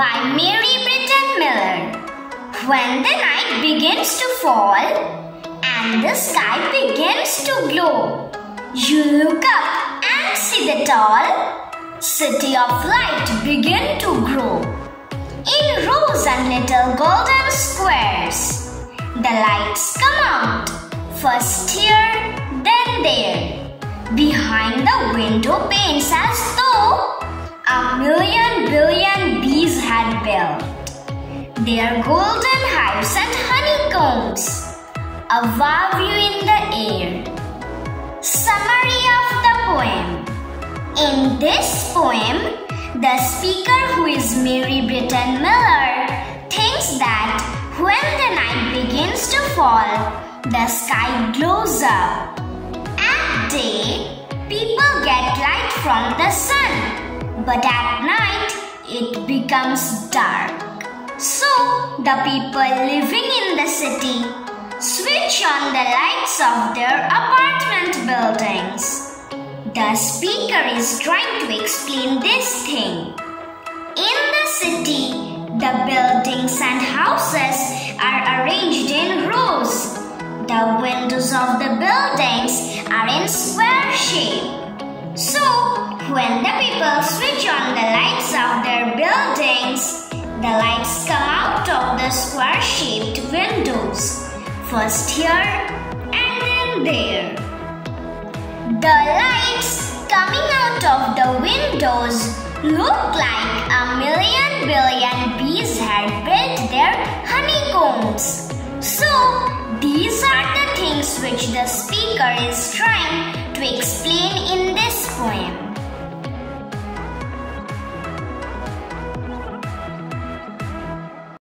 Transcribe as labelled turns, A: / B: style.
A: by Mary Britton Miller. When the night begins to fall and the sky begins to glow, you look up and see the tall city of light begin to grow. In rows and little golden squares, the lights come out, first here, then there. Behind the window panes as though a million billion bees had built their golden hives and honeycombs above you in the air. Summary of the poem In this poem, the speaker, who is Mary Britton Miller, thinks that when the night begins to fall, the sky glows up. At day, people get light from the sun but at night it becomes dark. So the people living in the city switch on the lights of their apartment buildings. The speaker is trying to explain this thing. In the city, the buildings and houses are arranged in rows. The windows of the buildings are in square shape. So, when the people switch buildings, the lights come out of the square shaped windows, first here and then there. The lights coming out of the windows look like a million billion bees had built their honeycombs. So, these are the things which the speaker is trying to explain in this poem.